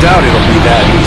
doubt it'll be that